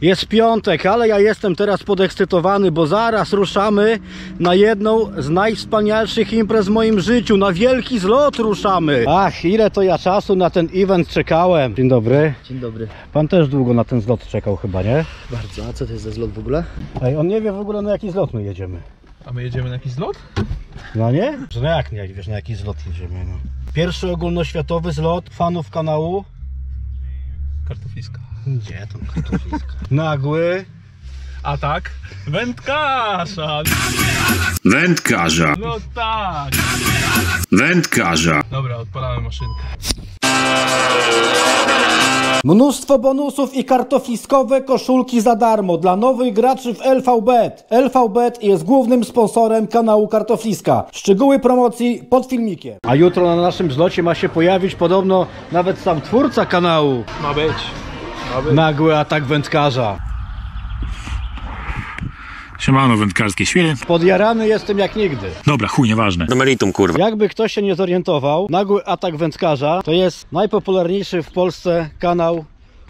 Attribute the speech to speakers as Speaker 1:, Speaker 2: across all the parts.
Speaker 1: Jest piątek, ale ja jestem teraz podekscytowany, bo zaraz ruszamy na jedną z najwspanialszych imprez w moim życiu. Na wielki zlot ruszamy. Ach, ile to ja czasu na ten event czekałem. Dzień dobry.
Speaker 2: Dzień dobry.
Speaker 1: Pan też długo na ten zlot czekał chyba, nie?
Speaker 2: Bardzo. A co to jest za zlot w ogóle?
Speaker 1: Ej, on nie wie w ogóle na jaki zlot my jedziemy.
Speaker 3: A my jedziemy na jakiś zlot?
Speaker 1: No nie? Że no jak nie wiesz na jaki zlot jedziemy, no. Pierwszy ogólnoświatowy zlot fanów kanału.
Speaker 3: Kartofliska.
Speaker 1: Gdzie tam kartofliska? Nagły.
Speaker 3: A tak? Wędkarza!
Speaker 4: Wędkarza,
Speaker 3: No tak!
Speaker 4: wędkarza,
Speaker 3: Dobra, odpalamy maszynkę.
Speaker 1: Mnóstwo bonusów i kartofliskowe koszulki za darmo dla nowych graczy w LVBet. LVBet jest głównym sponsorem kanału Kartofliska. Szczegóły promocji pod filmikiem. A jutro na naszym zlocie ma się pojawić podobno nawet sam twórca kanału.
Speaker 3: Ma być.
Speaker 1: Nagły atak wędkarza.
Speaker 4: siemano wędkarskie świry.
Speaker 1: Podjarany jestem jak nigdy.
Speaker 4: Dobra, chuj, nieważne. Do meritum, kurwa.
Speaker 1: Jakby ktoś się nie zorientował, nagły atak wędkarza to jest najpopularniejszy w Polsce kanał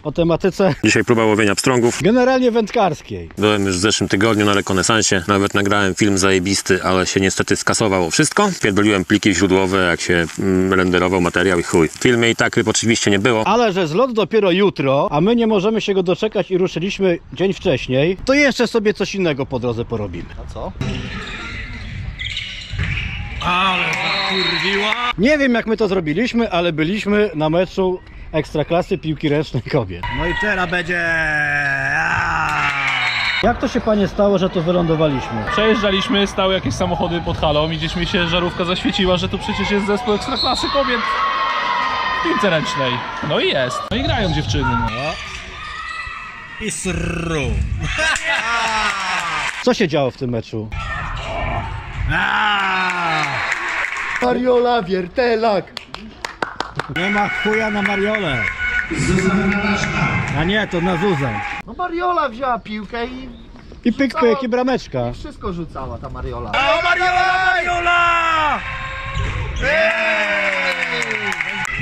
Speaker 1: o tematyce
Speaker 4: Dzisiaj próba łowienia pstrągów.
Speaker 1: generalnie wędkarskiej.
Speaker 4: Byłem już w zeszłym tygodniu na rekonesansie. Nawet nagrałem film zajebisty, ale się niestety skasowało wszystko. Pierdoliłem pliki źródłowe, jak się mm, renderował materiał i chuj. W filmie i tak ryb oczywiście nie było.
Speaker 1: Ale że zlot dopiero jutro, a my nie możemy się go doczekać i ruszyliśmy dzień wcześniej, to jeszcze sobie coś innego po drodze porobimy.
Speaker 2: A co?
Speaker 1: Nie wiem jak my to zrobiliśmy, ale byliśmy na meczu Ekstraklasy piłki ręcznej kobiet. No i teraz będzie... Jak to się panie stało, że tu wylądowaliśmy?
Speaker 3: Przejeżdżaliśmy, stały jakieś samochody pod halą i gdzieś mi się żarówka zaświeciła, że tu przecież jest zespół ekstraklasy kobiet w piłce ręcznej. No i jest. No i grają dziewczyny. No.
Speaker 1: I sru. Co się działo w tym meczu?
Speaker 2: Mariola, wiertelak!
Speaker 1: Nie ma chuja na Mariolę. A nie, to na Zuzę.
Speaker 2: No Mariola wzięła piłkę i
Speaker 1: I pyk pyk i brameczka.
Speaker 2: wszystko rzucała ta Mariola.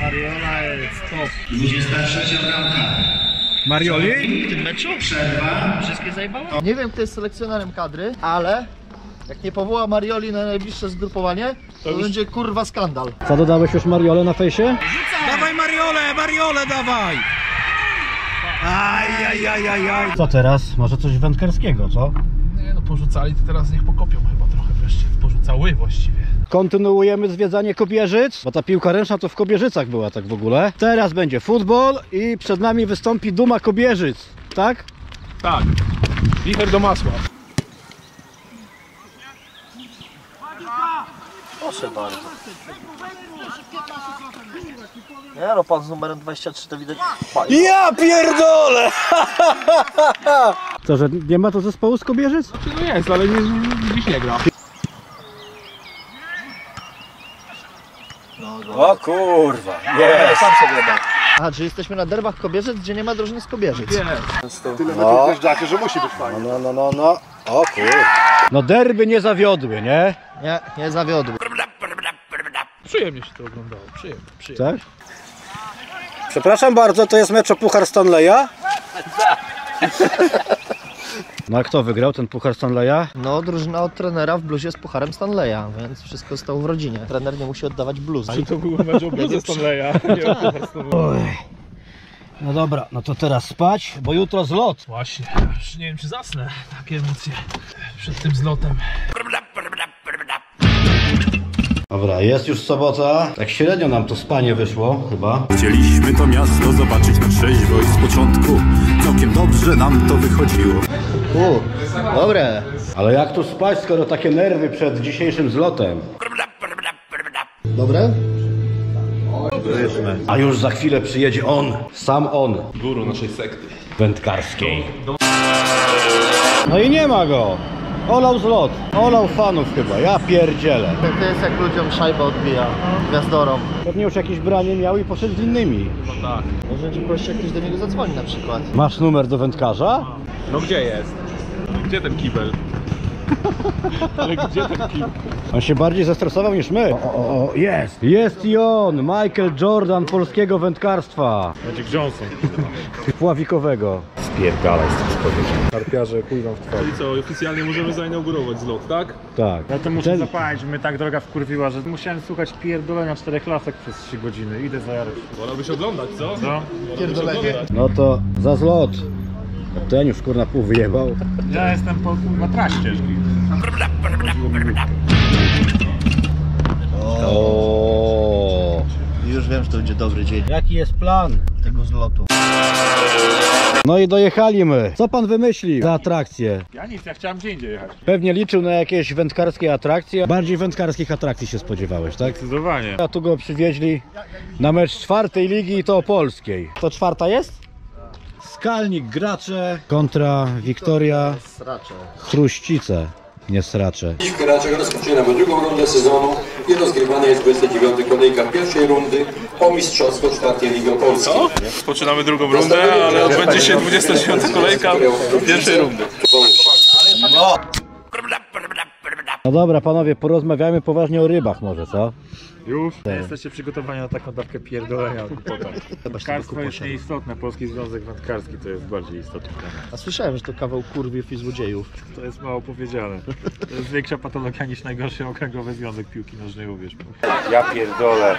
Speaker 2: Mariola jest top.
Speaker 1: Marioli?
Speaker 2: W tym meczu? Przerwa. Wszystkie zajebała? Nie wiem kto jest selekcjonerem kadry, ale jak nie powoła Marioli na najbliższe zgrupowanie, to, będzie kurwa skandal.
Speaker 1: Co dodałeś już Mariolę na fejsie? Dawaj Mariolę, Mariolę dawaj! Aj, aj, aj, aj, aj. Co teraz? Może coś wędkarskiego, co?
Speaker 3: Nie no, porzucali, to teraz niech pokopią chyba trochę wreszcie. Porzucały właściwie.
Speaker 1: Kontynuujemy zwiedzanie Kobierzyc, bo ta piłka ręczna to w Kobierzycach była tak w ogóle. Teraz będzie futbol i przed nami wystąpi Duma Kobierzyc, tak?
Speaker 3: Tak. Wicher do masła.
Speaker 2: Proszę bardzo. Nie no, pan z numerem 23 to widać.
Speaker 1: Ja pierdolę! Co, że nie ma tu zespołu z Kobierzyc?
Speaker 3: Czy no jest, ale nie, nie, dziś nie gra.
Speaker 1: O kurwa.
Speaker 2: Sam sobie da. Aha, czy jesteśmy na derbach Kobierzyc, gdzie nie ma drużyny z Kobierzyc?
Speaker 1: No. No, no, no, no. O kurwa. No derby nie zawiodły, nie?
Speaker 2: Nie, nie zawiodł.
Speaker 3: Przyjemnie się to oglądało. Przyjemnie, przyjemnie.
Speaker 1: Tak? Przepraszam bardzo, to jest mecz o Puchar Stanleya? No a kto wygrał ten Puchar Stanleya?
Speaker 2: No, drużyna od trenera w bluzie z pucharem Stanleya, więc wszystko stało w rodzinie. Trener nie musi oddawać bluzy.
Speaker 3: Ale to był mecz o bluzę Stanleya, nie o Puchar Stanleya.
Speaker 1: No dobra, no to teraz spać, bo jutro zlot.
Speaker 3: Właśnie, już nie wiem czy zasnę. Takie emocje przed tym zlotem.
Speaker 1: Dobra, jest już sobota. Tak średnio nam to spanie wyszło, chyba.
Speaker 5: Chcieliśmy to miasto zobaczyć na trzeźwo i z początku całkiem dobrze nam to wychodziło.
Speaker 2: U, dobre.
Speaker 1: Ale jak tu spać, skoro takie nerwy przed dzisiejszym zlotem?
Speaker 2: Dobre?
Speaker 1: A już za chwilę przyjedzie on, sam on,
Speaker 3: Guru naszej sekty.
Speaker 1: wędkarskiej. No i nie ma go. Olał zlot. Olał fanów chyba, ja pierdzielę.
Speaker 2: To jest jak ludziom szajba odbija gwiazdorom.
Speaker 1: Pewnie już jakieś branie miał i poszedł z innymi.
Speaker 3: No tak.
Speaker 2: Może ci prosić, jak ktoś do niego zadzwoni na przykład.
Speaker 1: Masz numer do wędkarza?
Speaker 3: No gdzie jest? Gdzie ten kibel? Ale gdzie ten kibel?
Speaker 1: On się bardziej zestresował niż my. O, o, o, jest! Jest i on! Michael Jordan polskiego wędkarstwa.
Speaker 3: Magic Johnson.
Speaker 1: Pławikowego.
Speaker 6: Spierdalaj z tym człowiekiem. Karpiarze kujną w twarz.
Speaker 3: I co, oficjalnie możemy zainaugurować zlot, tak?
Speaker 1: Tak.
Speaker 6: Ja to muszę
Speaker 1: Ten-
Speaker 6: zapalić, że mnie tak droga wkurwiła, że musiałem słuchać pierdolenia czterech lasek przez 3 godziny. Idę zajarać.
Speaker 3: Wolałbyś oglądać, co?
Speaker 6: Co?
Speaker 2: Pierdolenie.
Speaker 1: No to za zlot. Ten już kurna pół wyjebał.
Speaker 6: Ja jestem po na traście.
Speaker 1: O.
Speaker 2: Już wiem, że to będzie dobry dzień
Speaker 1: Jaki jest plan?
Speaker 2: tego zlotu.
Speaker 1: No i dojechaliśmy. Co pan wymyślił za atrakcję?
Speaker 6: Ja nic, ja chciałem gdzie indziej jechać.
Speaker 1: Pewnie liczył na jakieś wędkarskie atrakcje. Bardziej wędkarskich atrakcji się spodziewałeś, tak?
Speaker 6: Zdecydowanie.
Speaker 1: A tu go przywieźli na mecz czwartej ligi i to polskiej. To czwarta jest? Skalnik Gracze kontra Wiktoria. Chruścice. Nie sracze.
Speaker 7: Dziś w Karaczach rozpoczynamy drugą rundę sezonu i rozgrywana jest 29 kolejka pierwszej rundy o Mistrzostwo czwartej Ligi Opolskiej.
Speaker 3: Poczynamy drugą rundę, ale odbędzie się 29 kolejka pierwszej rundy.
Speaker 1: No dobra, panowie, porozmawiajmy poważnie o rybach może, co?
Speaker 6: Już? Jesteście przygotowani na taką dawkę pierdolenia o głupotach. Wędkarstwo jest nieistotne, Polski Związek Wędkarski to jest bardziej istotny temat.
Speaker 2: A słyszałem, że to kawał kurwiów i złodziejów.
Speaker 6: To jest mało powiedziane. To jest większa patologia niż najgorszy okręgowy związek piłki nożnej, uwierz mi. Ja pierdolę.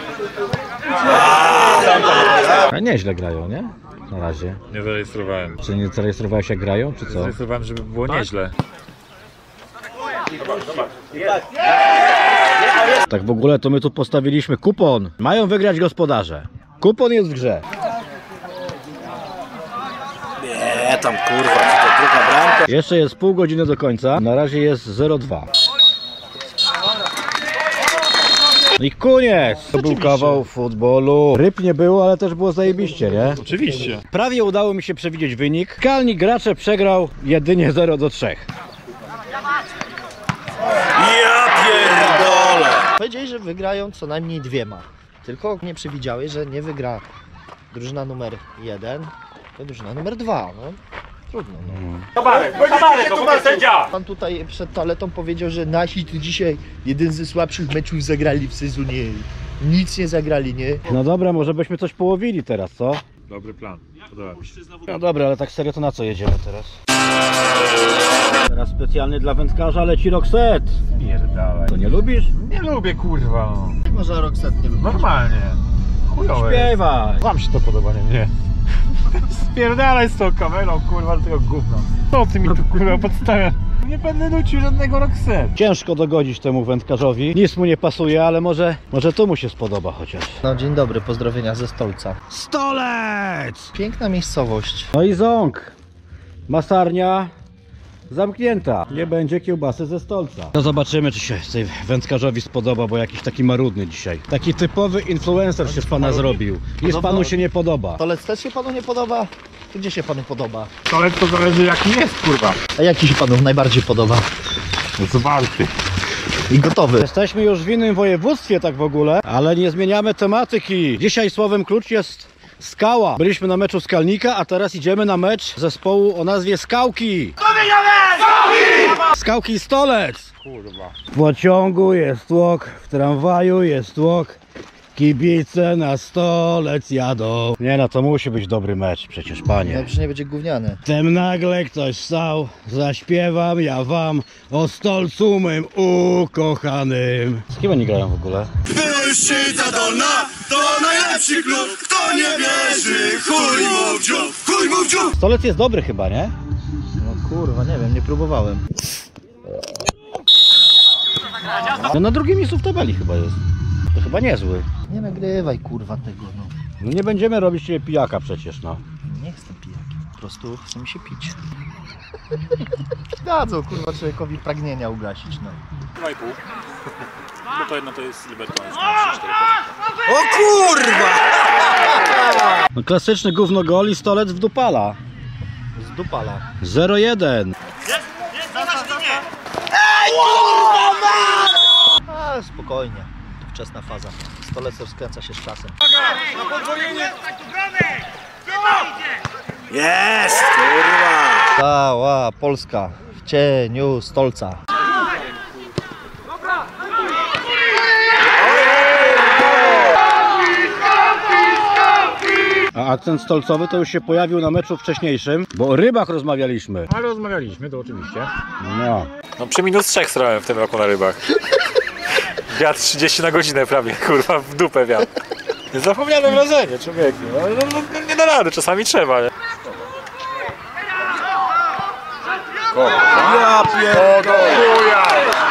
Speaker 1: A nieźle grają, nie? Na razie.
Speaker 6: Nie zarejestrowałem.
Speaker 1: Czy nie zarejestrowałeś jak grają, czy co?
Speaker 6: Zarejestrowałem, żeby było nieźle.
Speaker 1: Tak w ogóle to my tu postawiliśmy kupon. Mają wygrać gospodarze. Kupon jest w grze. Nie, tam kurwa, to druga bramka. Jeszcze jest pół godziny do końca. Na razie jest 0,2. No I koniec! To był kawał futbolu. Ryb nie było, ale też było zajebiście, nie?
Speaker 6: Oczywiście.
Speaker 1: Prawie udało mi się przewidzieć wynik. Kalnik gracze przegrał jedynie 0 do 3.
Speaker 2: Powiedzieli, że wygrają co najmniej dwiema. Tylko nie przewidziałeś, że nie wygra drużyna numer jeden, to drużyna numer dwa. No. Trudno. No. Pan tutaj przed toaletą powiedział, że nasi tu dzisiaj jeden ze słabszych meczów zagrali w sezonie. Nic nie zagrali, nie?
Speaker 1: No dobra, może byśmy coś połowili teraz, co?
Speaker 6: Dobry plan. Podoba mi się.
Speaker 1: No dobra, ale tak serio to na co jedziemy teraz? Teraz specjalnie dla wędkarza leci Roxette.
Speaker 6: Pierdalaj.
Speaker 1: To nie lubisz?
Speaker 6: Nie lubię kurwa. no.
Speaker 2: Może Roxette nie lubi.
Speaker 6: Normalnie. Chujowe.
Speaker 1: Śpiewaj!
Speaker 6: Wam się to podoba, nie mnie. Spierdalaj z tą kamerą, kurwa, do tego gówna. Co ty mi tu kurwa podstawiasz? Nie będę nucił żadnego Roxette.
Speaker 1: Ciężko dogodzić temu wędkarzowi. Nic mu nie pasuje, ale może, może tu mu się spodoba chociaż.
Speaker 2: No dzień dobry, pozdrowienia ze Stolca.
Speaker 1: Stolec!
Speaker 2: Piękna miejscowość.
Speaker 1: No i ząg. Masarnia zamknięta. Nie będzie kiełbasy ze stolca. To zobaczymy, czy się tej wędkarzowi spodoba, bo jakiś taki marudny dzisiaj. Taki typowy influencer się z pana zrobił. Nic panu się nie podoba.
Speaker 2: Stolec też się panu nie podoba? To Gdzie się panu podoba?
Speaker 6: Ale to zależy jaki jest, kurwa.
Speaker 2: A jaki się panu najbardziej podoba?
Speaker 6: Zwarty.
Speaker 2: I gotowy.
Speaker 1: Jesteśmy już w innym województwie tak w ogóle, ale nie zmieniamy tematyki. Dzisiaj słowem klucz jest skała. Byliśmy na meczu Skalnika, a teraz idziemy na mecz zespołu o nazwie Skałki. Skałki i Stolec.
Speaker 6: Kurwa.
Speaker 1: W pociągu jest tłok, w tramwaju jest tłok. Kibice na stolec jadą. Nie no, to musi być dobry mecz, przecież panie.
Speaker 2: Dobrze nie będzie gówniany.
Speaker 1: Wtem nagle ktoś stał, zaśpiewam ja wam o stolcu mym ukochanym. Z kim oni grają w ogóle?
Speaker 8: Pryszczyca dolna to najlepszy klub Kto nie wierzy, chuj mu w dziób, chuj mu w dziób
Speaker 1: Stolec jest dobry chyba, nie?
Speaker 2: No kurwa, nie wiem, nie próbowałem.
Speaker 1: No na drugim miejscu w tabeli chyba jest. To chyba niezły.
Speaker 2: Nie nagrywaj kurwa tego, no.
Speaker 1: No nie będziemy robić sobie pijaka przecież, no.
Speaker 2: Nie jestem pijakiem, po prostu chcę mi się pić. Dadzą kurwa człowiekowi pragnienia ugasić, no.
Speaker 3: 2,5. Bo to jedno to jest Liberton.
Speaker 1: no klasyczny gówno gol i stolec w dupala.
Speaker 2: Z dupala.
Speaker 1: 0-1.
Speaker 2: A, spokojnie. Wczesna faza. Stolec rozkręca się z czasem.
Speaker 8: Jest, kurwa
Speaker 2: Cała Polska w cieniu stolca.
Speaker 1: A akcent stolcowy to już się pojawił na meczu wcześniejszym, bo o rybach rozmawialiśmy.
Speaker 6: Ale rozmawialiśmy, to oczywiście.
Speaker 1: No.
Speaker 6: No przy minus trzech strałem w tym roku na rybach. Wiatr 30 na godzinę prawie, kurwa, w dupę wiatr. Zapomniane wrażenie, człowieku. No, no, no, nie da rady, czasami trzeba, nie? Ja pierdolę!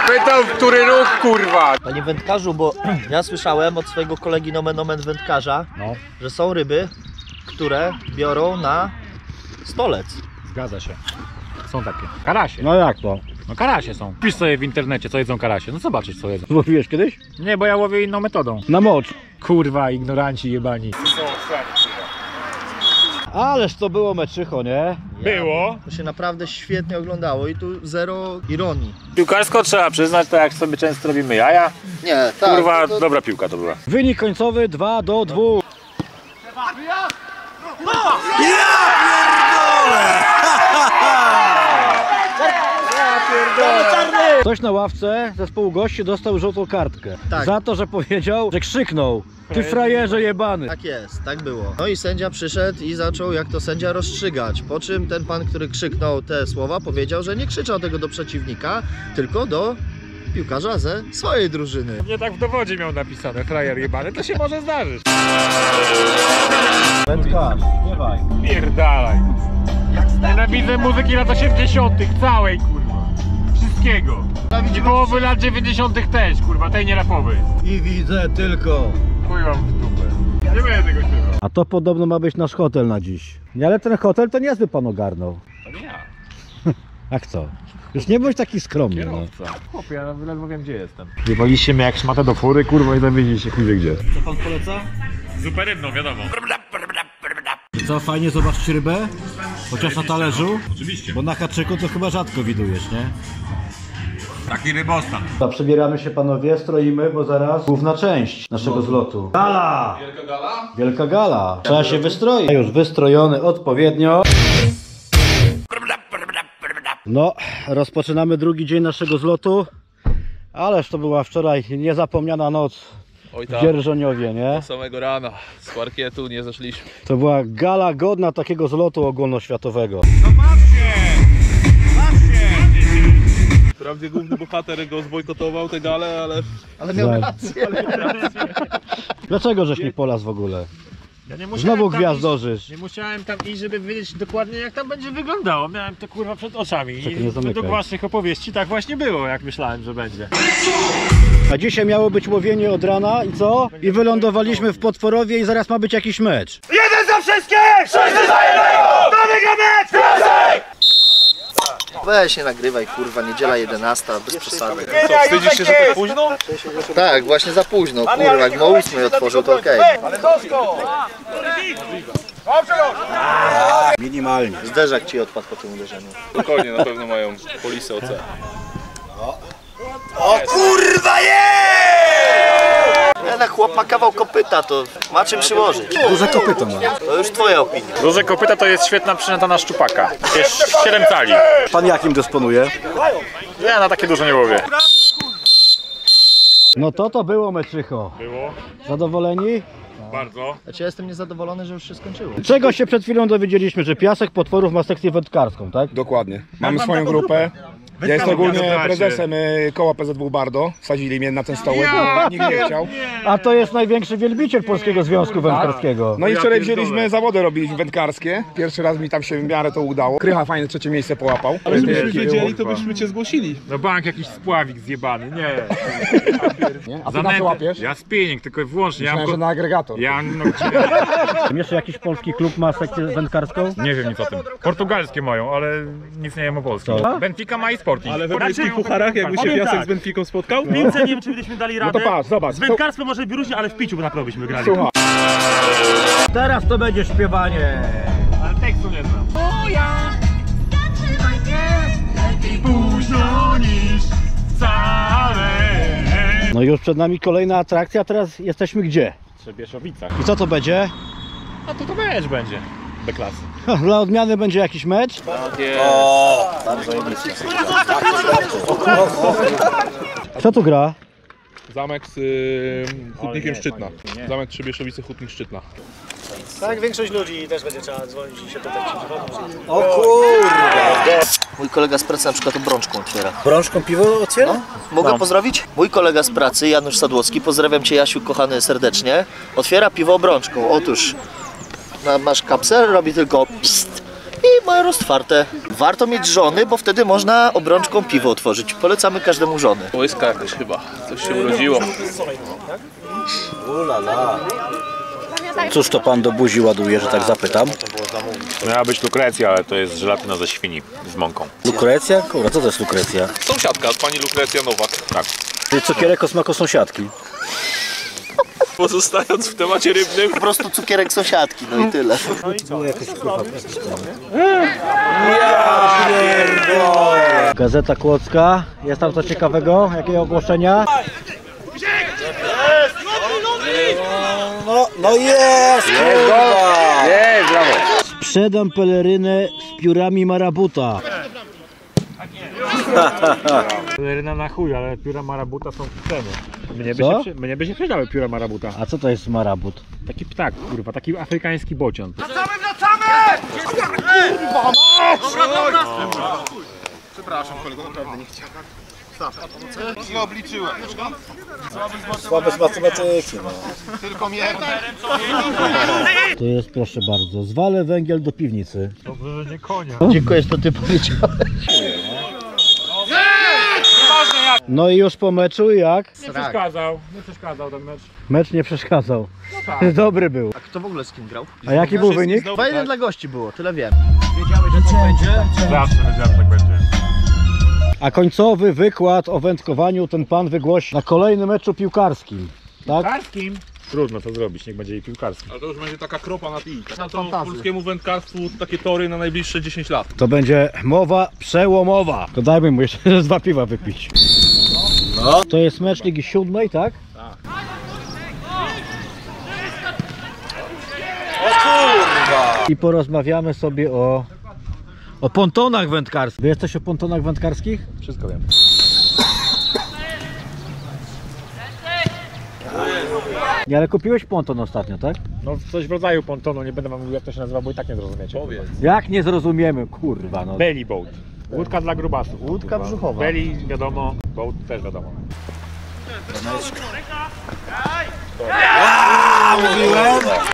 Speaker 6: Pytał, w który róg, kurwa!
Speaker 2: Panie wędkarzu, bo ja słyszałem od swojego kolegi nomen omen wędkarza, że są ryby, które biorą na stolec.
Speaker 6: Zgadza się. Są takie. Karasie.
Speaker 1: No jak to?
Speaker 6: No karasie są. Pisz sobie w internecie, co jedzą karasie. No zobaczysz, co jedzą.
Speaker 1: Mówiłeś kiedyś?
Speaker 6: Nie, bo ja łowię inną metodą.
Speaker 1: Na mocz.
Speaker 6: Kurwa, ignoranci jebani.
Speaker 1: Ależ to było meczycho, nie?
Speaker 6: Było.
Speaker 2: To się naprawdę świetnie oglądało i tu zero ironii.
Speaker 6: Piłkarsko trzeba przyznać, to jak sobie często robimy jaja.
Speaker 2: Nie, tak.
Speaker 6: Kurwa,
Speaker 2: to,
Speaker 6: dobra piłka to była.
Speaker 1: Wynik końcowy 2 do 2. Ktoś na ławce zespołu gości dostał żółtą kartkę.
Speaker 2: Tak.
Speaker 1: Za to, że powiedział, że krzyknął. Ty frajerze jebany.
Speaker 2: Tak jest, tak było. No i sędzia przyszedł i zaczął jak to sędzia rozstrzygać. Po czym ten pan, który krzyknął te słowa, powiedział, że nie krzyczał tego do przeciwnika, tylko do piłkarza ze swojej drużyny.
Speaker 6: Nie tak w dowodzie miał napisane, frajer jebany, to się może zdarzyć.
Speaker 1: Wędkarz, śpiewaj.
Speaker 6: Pierdalaj. Nienawidzę muzyki lat 80. całej, kurwa. Wszystkiego. I połowy lat 90. też, kurwa, tej nie rapowej.
Speaker 1: I widzę tylko.
Speaker 6: Chuj wam w dupę. Nie będę tego śpiewał.
Speaker 1: A to podobno ma być nasz hotel na dziś. Nie, ale ten hotel to niezły pan ogarnął.
Speaker 6: To nie ja.
Speaker 1: Jak co? Już nie bądź taki skromny. No.
Speaker 6: Kierowca. Chłopie, ja ledwo wiem gdzie jestem. Jebaliście mnie jak szmatę do fury, kurwa, i dowiedzieliście chuj wie gdzie.
Speaker 1: Co pan poleca?
Speaker 6: Zupę rybną, wiadomo.
Speaker 1: Co, fajnie zobaczyć rybę? Chociaż na talerzu?
Speaker 6: Oczywiście.
Speaker 1: Bo na haczyku to chyba rzadko widujesz, nie?
Speaker 6: Taki rybostan.
Speaker 1: Przebieramy się panowie, stroimy, bo zaraz główna część naszego zlotu. Gala! Wielka gala? Wielka gala. Trzeba się wystroić. Już wystrojony odpowiednio. No, rozpoczynamy drugi dzień naszego zlotu. Ależ to była wczoraj niezapomniana noc
Speaker 3: Oj
Speaker 1: w Dzierżoniowie, nie?
Speaker 3: samego rana z parkietu nie zeszliśmy.
Speaker 1: To była gala godna takiego zlotu ogólnoświatowego.
Speaker 3: Wprawdzie główny bohater go zbojkotował te gale, ale
Speaker 2: Ale miał
Speaker 1: Tak.
Speaker 2: rację.
Speaker 1: Dlaczego żeś nie polazł w ogóle?
Speaker 6: Ja nie musiałem
Speaker 1: Znowu
Speaker 6: tam
Speaker 1: gwiazdożysz.
Speaker 6: Nie musiałem tam iść, żeby wiedzieć dokładnie jak tam będzie wyglądało. Miałem to kurwa przed oczami.
Speaker 1: Nie
Speaker 6: I
Speaker 1: zamykaj.
Speaker 6: według waszych opowieści tak właśnie było, jak myślałem, że będzie.
Speaker 1: A dzisiaj miało być łowienie od rana i co? I wylądowaliśmy w Potworowie i zaraz ma być jakiś mecz.
Speaker 2: Weź nie nagrywaj, kurwa, niedziela 11, bez przesady.
Speaker 3: co, wstydzisz się, że tak późno?
Speaker 2: Tak, właśnie za późno, kurwa, jak o 8 otworzył, to okej.
Speaker 1: Minimalnie.
Speaker 2: Zderzak ci odpadł po tym uderzeniu.
Speaker 3: Spokojnie, na pewno mają polisę OC.
Speaker 2: Jednak chłop ma kawał kopyta, to ma czym przyłożyć.
Speaker 1: Duże kopyto ma.
Speaker 2: To już twoja opinia.
Speaker 6: Duże kopyta to jest świetna przynęta na szczupaka. Jest 7 cali.
Speaker 1: Pan jakim dysponuje?
Speaker 6: Ja na takie duże nie łowię.
Speaker 1: No to to było meczycho.
Speaker 6: Było?
Speaker 1: Zadowoleni?
Speaker 6: Bardzo.
Speaker 2: Znaczy ja jestem niezadowolony, że już się skończyło.
Speaker 1: Czego się przed chwilą dowiedzieliśmy, że Piasek Potworów ma sekcję wędkarską, tak?
Speaker 9: Dokładnie. Mamy swoją grupę. Ja jestem ogólnie prezesem y, koła PZW Bardo. Sadzili mnie na ten stołek, bo nikt nie chciał.
Speaker 1: A to jest największy wielbiciel Polskiego Związku Wędkarskiego.
Speaker 9: No i wczoraj wzięliśmy zawody robiliśmy wędkarskie. Pierwszy raz mi tam się w miarę to udało. Krycha fajne trzecie miejsce połapał. Ale
Speaker 3: Gdybyśmy wiedzieli, to byśmy cię zgłosili.
Speaker 6: No bank jakiś spławik zjebany, nie.
Speaker 9: A ty na co łapiesz?
Speaker 6: Ja spinning, tylko wyłącznie. Ja mam
Speaker 9: Myślałem, że
Speaker 6: go...
Speaker 9: na agregator.
Speaker 6: Ja no,
Speaker 1: Jeszcze jakiś polski klub ma sekcję wędkarską?
Speaker 6: nie wiem nic o tym. Portugalskie mają, ale nic nie wiem o polskim.
Speaker 1: Co?
Speaker 6: Benfica ma i Sporting.
Speaker 3: Ale w europejskich pucharach, jakby się Piasek z Benficą spotkał?
Speaker 10: W piłce nie wiem, czy byśmy dali
Speaker 9: No
Speaker 10: radę.
Speaker 9: to patrz, zobacz.
Speaker 10: Z wędkarstwem może być różnie, ale w piciu na pewno byśmy grali.
Speaker 9: Słuchaj.
Speaker 1: Teraz to będzie śpiewanie.
Speaker 6: Ale tekstu nie znam.
Speaker 1: No już przed nami kolejna atrakcja, teraz jesteśmy gdzie?
Speaker 6: W Trzebieszowicach.
Speaker 1: I co to będzie?
Speaker 6: A to to mecz będzie. B klasy.
Speaker 1: Dla odmiany będzie jakiś mecz? Kto tu gra?
Speaker 3: Zamek z y, Hutnikiem
Speaker 6: nie,
Speaker 3: Szczytna. Zamek Trzebieszowice, Hutnik Szczytna.
Speaker 2: Tak, większość ludzi też będzie trzeba dzwonić i się pytać, czy przychodzą.
Speaker 1: O kurwa!
Speaker 2: Mój kolega z pracy na przykład obrączką otwiera.
Speaker 1: Brączką piwo otwiera?
Speaker 2: Mogę pozdrowić? Mój kolega z pracy, Janusz Sadłowski, pozdrawiam Cię Jasiu, kochany serdecznie, otwiera piwo obrączką. Otóż masz kapsel, robi tylko pst i ma roztwarte. Warto mieć żony, bo wtedy można obrączką piwo otworzyć. Polecamy każdemu żony.
Speaker 3: Łyska jakaś chyba, coś się urodziło.
Speaker 1: Ulala. Cóż to pan do buzi ładuje, że tak zapytam?
Speaker 6: Miała być lukrecja, ale to jest żelatyna ze świni z mąką.
Speaker 1: Lukrecja? Kurwa, co to jest lukrecja?
Speaker 3: Sąsiadka, pani Lukrecja Nowak.
Speaker 6: Tak.
Speaker 1: Cukierek o smaku sąsiadki.
Speaker 3: Pozostając w temacie rybnym,
Speaker 2: Po prostu cukierek sąsiadki, no i tyle.
Speaker 1: Gazeta Kłodzka. Jest tam coś ciekawego? Jakie ogłoszenia? No, no jest! Kurwa!
Speaker 6: Jest, brawo!
Speaker 1: Sprzedam pelerynę z piórami marabuta.
Speaker 6: Ryna na chuj, ale pióra marabuta są w cenie. Mnie by,
Speaker 1: Co?
Speaker 6: się, przy- mnie by się przydały pióra marabuta.
Speaker 1: A co to jest marabut?
Speaker 6: Taki ptak, kurwa, taki afrykański bocian.
Speaker 1: Słabe z matematyki, no. To jest, proszę bardzo, zwalę węgiel do piwnicy.
Speaker 6: Dobrze, że nie konia.
Speaker 2: Dziękuję, że to Ty powiedziałeś.
Speaker 1: No i już po meczu jak?
Speaker 6: Nie przeszkadzał, nie przeszkadzał ten mecz.
Speaker 1: Mecz nie przeszkadzał. Dobry był.
Speaker 2: A kto w ogóle z kim grał?
Speaker 1: A jaki był wynik?
Speaker 2: 2-1 dla gości było, tyle wiem.
Speaker 6: Zawsze wiedziałem, że tak będzie.
Speaker 1: A końcowy wykład o wędkowaniu ten pan wygłosi na kolejnym meczu piłkarskim. Tak?
Speaker 6: Piłkarskim? Trudno to zrobić, niech będzie i piłkarskim.
Speaker 3: ale to już będzie taka kropa na i. Na to polskiemu wędkarstwu takie tory na najbliższe 10 lat.
Speaker 1: To będzie mowa przełomowa. To dajmy mu jeszcze dwa piwa wypić. To jest mecz Ligi Siódmej, tak? Tak. O kurwa! I porozmawiamy sobie o, o pontonach wędkarskich. Wiesz coś o pontonach wędkarskich?
Speaker 6: Wszystko wiem.
Speaker 1: Nie, ale kupiłeś ponton ostatnio, tak?
Speaker 6: No coś w rodzaju pontonu, nie będę wam mówił jak to się nazywa, bo i tak nie zrozumiecie. Powiedz.
Speaker 1: Jak nie zrozumiemy, kurwa no.
Speaker 6: Belly boat. Łódka dla grubasów.
Speaker 2: Łódka brzuchowa.
Speaker 6: Belly wiadomo, boat też wiadomo.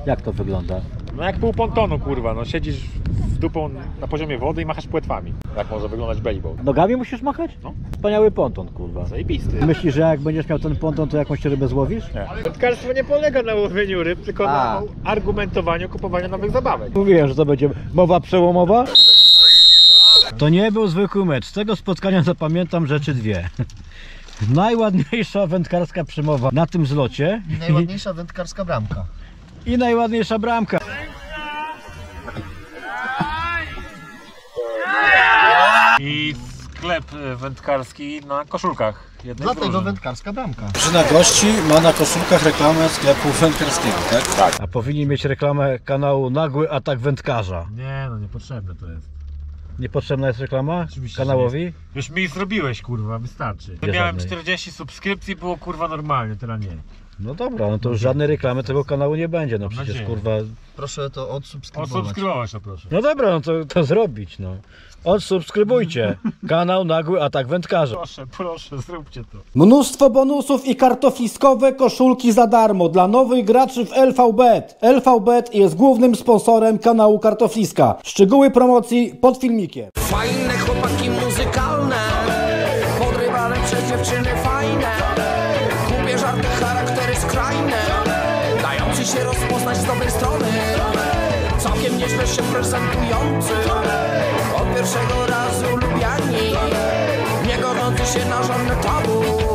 Speaker 1: Jak to wygląda?
Speaker 6: No jak pół pontonu kurwa, no siedzisz w dupą na poziomie wody i machasz płetwami. Jak może wyglądać belly boat.
Speaker 1: Nogami musisz machać?
Speaker 6: No.
Speaker 1: Wspaniały ponton, kurwa.
Speaker 6: Zajebisty.
Speaker 1: Myślisz, że jak będziesz miał ten ponton, to jakąś rybę złowisz?
Speaker 6: Nie. Wędkarstwo nie polega na łowieniu ryb, tylko
Speaker 2: A.
Speaker 6: na argumentowaniu kupowaniu nowych zabawek.
Speaker 1: Mówiłem, że to będzie mowa przełomowa. To nie był zwykły mecz. Z tego spotkania zapamiętam rzeczy dwie. Najładniejsza wędkarska przemowa na tym zlocie
Speaker 2: I najładniejsza wędkarska bramka.
Speaker 1: i najładniejsza bramka.
Speaker 6: I sklep wędkarski na koszulkach.
Speaker 2: Dlatego wędkarska bramka.
Speaker 1: Drużyna gości ma na koszulkach reklamę sklepu wędkarskiego, tak? Tak. A powinni mieć reklamę kanału Nagły Atak Wędkarza.
Speaker 6: Nie no, niepotrzebne to jest.
Speaker 1: Niepotrzebna jest reklama
Speaker 6: Oczywiście,
Speaker 1: kanałowi?
Speaker 6: Już mi zrobiłeś kurwa, wystarczy.
Speaker 1: Nie
Speaker 6: Miałem
Speaker 1: żadnej.
Speaker 6: 40 subskrypcji, było kurwa normalnie, teraz nie.
Speaker 1: No dobra, no to już żadnej reklamy tego kanału nie będzie, no przecież
Speaker 6: nadzieję.
Speaker 1: kurwa...
Speaker 2: Proszę to odsubskrybować.
Speaker 6: Odsubskrybować to proszę.
Speaker 1: No dobra, no to, to zrobić, no. Odsubskrybujcie kanał Nagły Atak Wędkarza.
Speaker 6: Proszę, proszę, zróbcie to.
Speaker 1: Mnóstwo bonusów i kartofliskowe koszulki za darmo dla nowych graczy w LVBet. LVBet jest głównym sponsorem kanału Kartofliska. Szczegóły promocji pod filmikiem.
Speaker 11: Fajne chłopaki muzykalne Podrywane przez dziewczyny fajne się rozpoznać z dobrej strony. Całkiem nieźle się prezentujący. Od pierwszego razu lubiani. Nie godzący się na żadne tabu